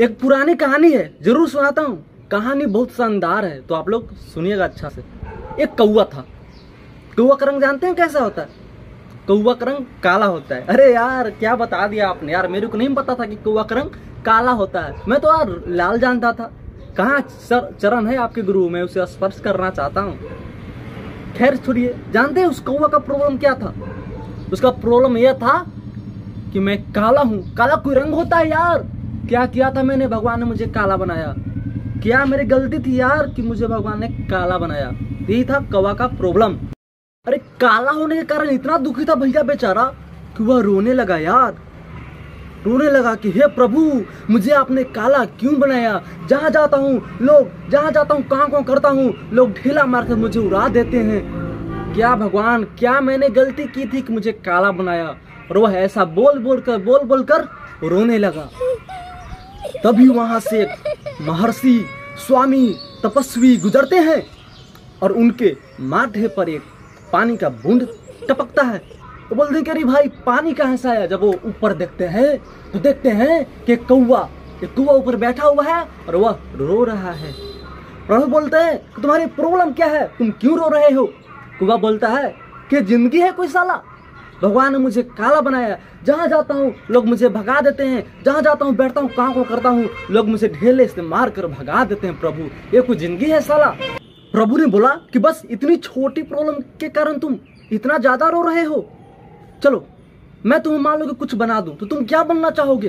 एक पुरानी कहानी है, ज़रूर सुनाता हूँ। कहानी बहुत शानदार है तो आप लोग सुनिएगा अच्छा से। एक कौआ था। कौआ का रंग जानते हैं कैसा होता है? कौआ का रंग काला होता है। अरे यार, क्या बता दिया आपने? यार, मेरे को नहीं पता था कि कौआ का रंग काला होता है। मैं तो यार लाल जानता था। कहाँ चरण है आपके गुरु? मैं उसे स्पर्श करना चाहता हूँ। खैर, छोड़िए। जानते हैं उस कौआ का प्रॉब्लम क्या था? उसका प्रॉब्लम यह था कि मैं काला हूँ। काला कोई रंग होता है यार। क्या किया था मैंने? भगवान ने मुझे काला बनाया। क्या मेरी गलती थी यार कि मुझे भगवान ने काला बनाया? यही था कौवा का प्रॉब्लम। अरे काला होने के कारण इतना दुखी था भैया बेचारा कि वह रोने लगा यार। रोने लगा कि, हे प्रभु, मुझे आपने काला क्यों बनाया? जहाँ जाता हूँ, लोग, जहाँ जाता हूँ, कहाँ कहाँ करता हूँ, लोग ढीला मारकर मुझे उड़ा देते हैं। क्या भगवान, क्या मैंने गलती की थी कि मुझे काला बनाया? और वह ऐसा बोल बोल कर बोल बोल कर रोने लगा। तभी वहाँ से महर्षि स्वामी तपस्वी गुजरते हैं और उनके माथे पर एक पानी का बूंद टपकता है। तो बोलते अरे भाई, पानी कहाँ से आया? जब वो ऊपर देखते हैं तो देखते हैं कि कौवा एक कौवा ऊपर बैठा हुआ है और वह रो रहा है। प्रभु बोलते हैं, तुम्हारी प्रॉब्लम क्या है? तुम क्यों रो रहे हो? कौवा बोलता है, कि ज़िंदगी है कोई साला? भगवान ने मुझे काला बनाया। जहाँ जाता हूँ, लोग मुझे भगा देते हैं। जहाँ जाता हूँ, बैठता हूँ कहाँ को करता हूँ, लोग मुझे ढेले से मार कर भगा देते हैं, प्रभु। ये कोई ज़िंदगी है साला? प्रभु ने बोला कि बस इतनी छोटी प्रॉब्लम के कारण तुम इतना ज़्यादा रो रहे हो। चलो, मैं तुम्हें मान लो कि कुछ बना दूँ तो तुम क्या बनना चाहोगे?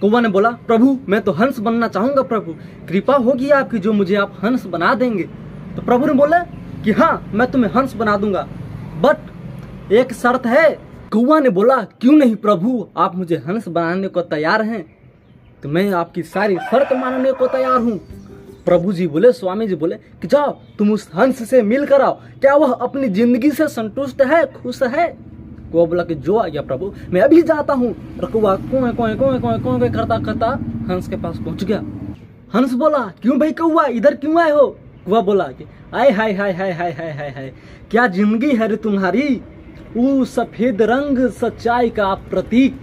कौवा ने बोला, प्रभु, मैं तो हंस बनना चाहूँगा, प्रभु। कृपा होगी आपकी जो मुझे आप हंस बना देंगे। तो प्रभु ने बोला कि हाँ मैं तुम्हें हंस बना दूँगा। बट एक शर्त है। कौआ ने बोला, क्यों नहीं प्रभु, आप मुझे हंस बनाने को तैयार हैं? तो मैं आपकी सारी शर्त मानने को तैयार हूँ। प्रभु जी बोले, स्वामी जी बोले, कि जाओ, तुम उस हंस से मिल कर आओ क्या वह अपनी ज़िंदगी से संतुष्ट है, खुश है? कौवा बोला कि, जो आ गया प्रभु, मैं अभी जाता हूँ। कौवा कोए कोए कोए कोए कोए करता करता हंस के पास पहुँच गया। हंस बोला, क्यों भाई कौआ इधर क्यों आए हो? कौवा बोला कि आय हाय हाय हाय हाय हाय हाय हाय, क्या ज़िंदगी है रे तुम्हारी? वो सफ़ेद रंग सच्चाई का प्रतीक।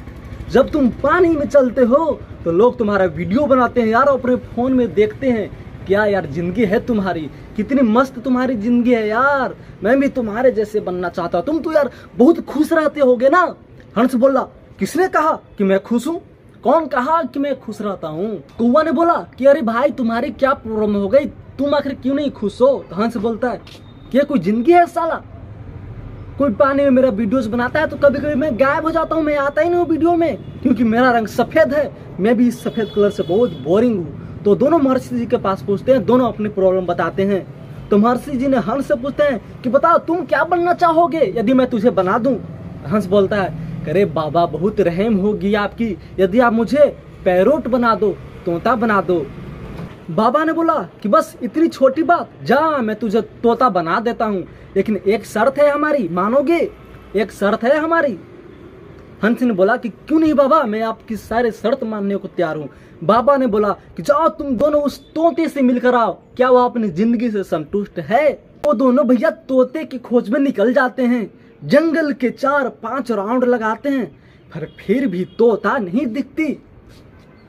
जब तुम पानी में चलते हो तो लोग तुम्हारा वीडियो बनाते हैं यार अपने फ़ोन में देखते हैं। क्या यार ज़िंदगी है तुम्हारी? कितनी मस्त तुम्हारी ज़िंदगी है यार। मैं भी तुम्हारे जैसे बनना चाहता हूँ। तुम तो यार बहुत खुश रहते होगे ना? हंस बोला, किसने कहा कि मैं खुश हूँ? कौन कहा कि मैं खुश रहता हूँ? कौवा ने बोला कि अरे भाई, तुम्हारी क्या प्रॉब्लम हो गई? तुम आखिर क्यों नहीं खुश हो? तो हंस बोलता है कि कोई ज़िंदगी है साला? कोई पानी में मेरा वीडियोस बनाता है तो कभी कभी मैं गायब हो जाता हूँ, मैं आता ही नहीं हूँ वीडियो में, क्योंकि मेरा रंग सफ़ेद है। मैं भी इस सफ़ेद कलर से बहुत बोरिंग हूँ। तो दोनों महर्षि जी के पास पूछते हैं, दोनों अपनी प्रॉब्लम बताते हैं। तो महर्षि जी ने हंस से पूछते हैं कि, बताओ, तुम क्या बनना चाहोगे? यदि मैं तुझे बना दूँ? हंस बोलता है अरे बाबा, बहुत रहम होगी आपकी। यदि आप मुझे पैरोट बना दो, तोता बना दो बाबा ने बोला कि बस इतनी छोटी बात, जा, मैं तुझे तोता बना देता हूँ। लेकिन एक शर्त है हमारी, मानोगे? एक शर्त है हमारी। हंस ने बोला कि क्यों नहीं बाबा, मैं आपकी सारे शर्त मानने को तैयार हूँ। बाबा ने बोला कि जाओ, तुम दोनों उस तोते से मिलकर आओ। क्या वो अपनी ज़िंदगी से संतुष्ट है? वो दोनों भैया तोते की खोज में निकल जाते हैं। जंगल के चार पाँच राउंड लगाते हैं, पर फिर भी तोता नहीं दिखती।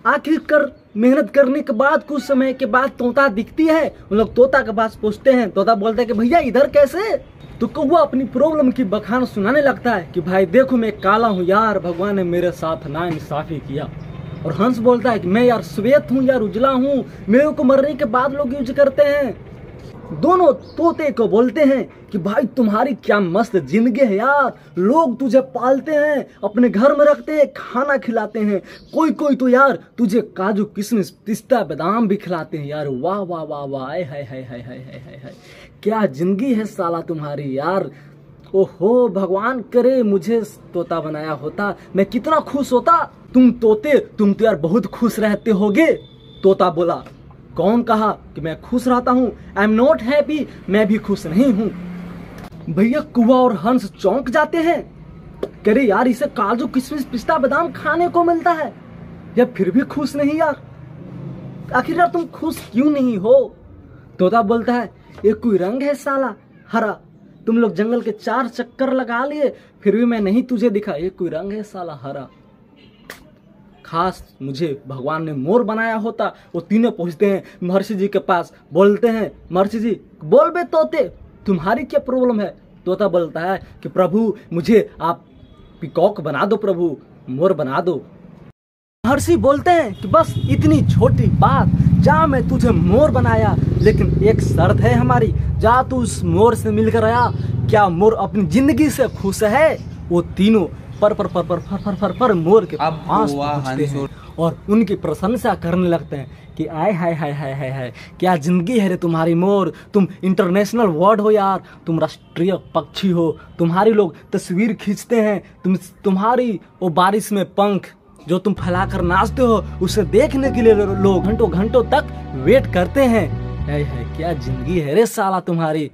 आखिरकार मेहनत करने के बाद, कुछ समय के बाद तोता दिखती है। उन लोग तोता के पास पूछते हैं, तोता बोलता है कि भैया, इधर कैसे? तो कौआ अपनी प्रॉब्लम की बखान सुनाने लगता है कि, भाई, देखो, मैं काला हूँ यार, भगवान ने मेरे साथ ना इंसाफी किया। और हंस बोलता है कि, मैं यार श्वेत हूँ, यार उजला हूँ, मेरे को मरने के बाद लोग यूज़ करते हैं। दोनों तोते को बोलते हैं कि भाई, तुम्हारी क्या मस्त ज़िंदगी है यार। लोग तुझे पालते हैं, अपने घर में रखते हैं, खाना खिलाते हैं। कोई कोई तो यार, तुझे काजू किशमिश, पिस्ता, बादाम भी खिलाते हैं यार। वाह वाह वाह वाह हाय हाय हाय हाय हाय हाय हाय। क्या ज़िंदगी है साला तुम्हारी यार। ओहो, भगवान करे, मुझे तोता बनाया होता। मैं कितना खुश होता। तुम तोते, तुम तो यार बहुत खुश रहते होगे। तोता बोला, कौन कहा कि मैं खुश रहता हूँ? आई एम नॉट हैप्पी मैं भी खुश नहीं हूँ। भैया कुआ और हंस चौंक जाते हैं। करे यार, इसे काजू किशमिश पिस्ता बादाम खाने को मिलता है। या फिर भी खुश नहीं यार? आखिर यार तुम खुश क्यों नहीं हो? तोता बोलता है, ये कोई रंग है साला, हरा। तुम लोग जंगल के चार चक्कर लगा लिए, फिर भी मैं नहीं तुझे दिखा। ये कोई रंग है साला, हरा। खास मुझे भगवान ने मोर बनाया होता। वो तीनों पहुँचते हैं, महर्षि जी के पास बोलते हैं? महर्षि जी, बोल बे तोते। तुम्हारी क्या प्रॉब्लम है? तोता बोलता है कि, प्रभु, मुझे आप पिकॉक बना दो, प्रभु, मोर बना दो। महर्षि बोलते हैं कि, बस इतनी छोटी बात, जा मैं तुझे मोर बनाया, लेकिन एक शर्त है हमारी, जा तू उस मोर से मिलकर आया। क्या मोर अपनी ज़िंदगी से खुश है? वो तीनों पर पर पर पर फर फर फर पर मोर के पास पहुँचते हैं और उनकी प्रशंसा करने लगते हैं कि आय हाय हाय हाय हाय हाय क्या ज़िंदगी है रे तुम्हारी मोर? तुम इंटरनेशनल वर्ड हो यार। तुम राष्ट्रीय पक्षी हो। तुम्हारी लोग तस्वीर खींचते हैं। तुम तुम्हारी वो बारिश में पंख जो तुम फैलाकर नाचते हो उसे देखने के लिए लोग घंटों घंटों तक वेट करते हैं। हाय हाय क्या ज़िंदगी है रे साला तुम्हारी?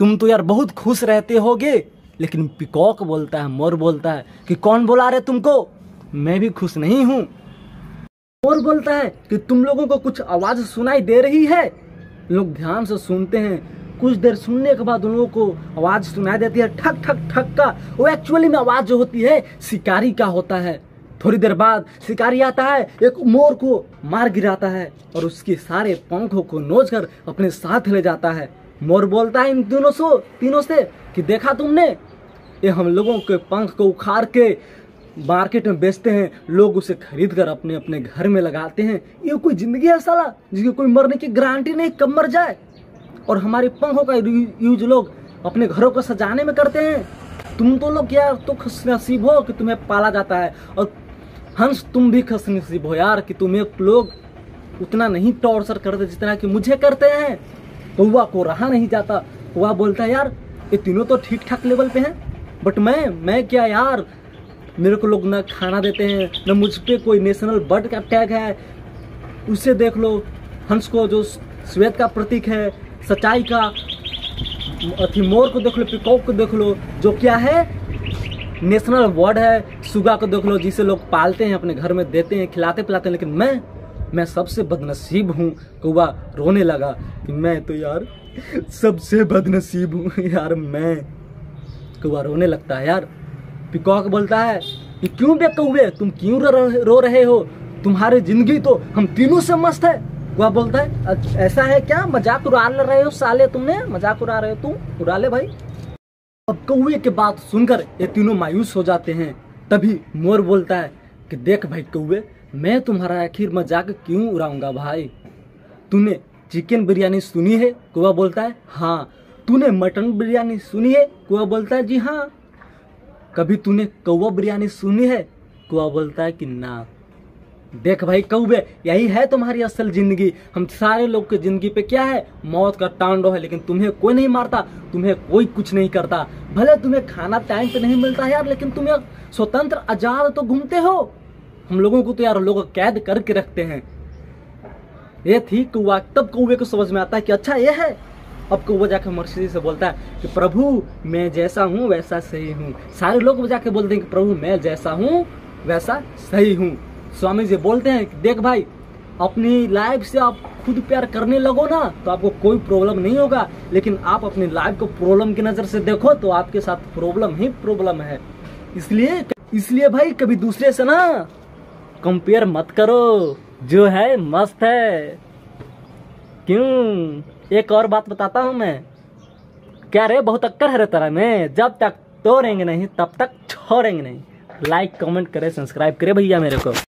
तुम तो यार बहुत खुश रहते होगे। लेकिन पिकॉक बोलता है, मोर बोलता है कि कौन बोला रहे तुमको? मैं भी खुश नहीं हूँ। मोर बोलता है कि तुम लोगों को कुछ आवाज़ सुनाई दे रही है? लोग ध्यान से सुनते हैं। कुछ देर सुनने के बाद उन लोगों को आवाज़ सुनाई देती है। ठक ठक ठक का, वो एक्चुअली में आवाज़ जो होती है, शिकारी का होता है। थोड़ी देर बाद शिकारी आता है, एक मोर को मार गिराता है और उसके सारे पंखों को नोच कर अपने साथ ले जाता है। मोर बोलता है इन दोनों से, तीनों से कि देखा तुमने? ये हम लोगों के पंख को उखाड़ के मार्केट में बेचते हैं। लोग उसे खरीद कर अपने अपने घर में लगाते हैं। ये कोई ज़िंदगी है साला, जिसकी कोई मरने की गारंटी नहीं, कब मर जाए? और हमारे पंखों का यूज़ लोग अपने घरों को सजाने में करते हैं। तुम तो लोग यार तो खुश नसीब हो कि तुम्हें पाला जाता है। और हंस, तुम भी खुश नसीब हो यार कि तुम्हें लोग उतना नहीं टॉर्चर करते जितना कि मुझे करते हैं। कौआ को रहा नहीं जाता। कौआ बोलता है, यार, ये तीनों तो ठीक ठाक लेवल पे हैं। बट मैं मैं क्या यार? मेरे को लोग ना खाना देते हैं, न मुझ पर कोई नेशनल बर्ड का टैग है। उसे देख लो, हंस को जो श्वेत का प्रतीक है, सच्चाई का। अथी मोर को देख लो, पिकॉक को देख लो, जो क्या है? नेशनल वर्ड है, सुगा को देख लो, जिसे लोग पालते हैं, अपने घर में देते हैं, खिलाते पिलाते हैं, लेकिन मैं मैं सबसे बदनसीब हूँ। कौआ रोने लगा कि मैं तो यार सबसे बदनसीब हूँ। यार मैं कौआ रोने लगता है यार। पिकॉक बोलता है कि क्यों बे कौवे? तुम क्यों रो, रहे हो तुम्हारी ज़िंदगी तो हम तीनों से मस्त है। कौआ बोलता है ऐसा है क्या? मज़ाक उड़ा रहे हो साले तुमने? मज़ाक उड़ा रहे हो तुम? उड़ा ले भाई। अब कौवे के बात सुनकर ये तीनों मायूस हो जाते हैं। तभी मोर बोलता है कि देख भाई कौवे मैं तुम्हारा आखिर मज़ाक क्यों उड़ाऊँगा भाई? तूने चिकन बिरयानी सुनी है? कौवा बोलता है हाँ तूने मटन बिरयानी सुनी है? कुआ बोलता है, जी हाँ। कभी तूने कौवा बिरयानी सुनी है? कुआ बोलता है कि ना। देख भाई, कौवे, यही है तुम्हारी असल ज़िंदगी। हम सारे लोग की ज़िंदगी पे क्या है? मौत का तांडव है, लेकिन तुम्हें कोई नहीं मारता, तुम्हें कोई कुछ नहीं करता। भले तुम्हें खाना टाइम पे नहीं मिलता यार, लेकिन तुम यार स्वतंत्र आज़ाद तो घूमते हो। हम लोगों को तो यार लोग कैद करके रखते हैं। ये थी कौवा तब कौवे को समझ में आता है कि अच्छा ये है। अब को वो जाकर मर्सिडी से बोलता है कि, प्रभु, मैं जैसा हूँ, वैसा सही हूँ। सारे लोग जाके बोलते हैं कि, प्रभु, मैं जैसा हूँ, वैसा सही हूँ। स्वामी जी बोलते हैं देख भाई, अपनी लाइफ से आप खुद प्यार करने लगो ना तो आपको कोई प्रॉब्लम नहीं होगा। लेकिन आप अपनी लाइफ को प्रॉब्लम की नज़र से देखो तो आपके साथ प्रॉब्लम ही प्रॉब्लम है। इसलिए इसलिए भाई, कभी दूसरे से ना कंपेयर मत करो। जो है, मस्त है। क्यों? एक और बात बताता हूँ मैं। क्या रे, बहुत अक्कर है रे तरह में। जब तक तोड़ेंगे नहीं, तब तक छोड़ेंगे नहीं। लाइक कमेंट करें सब्सक्राइब करें भैया मेरे को।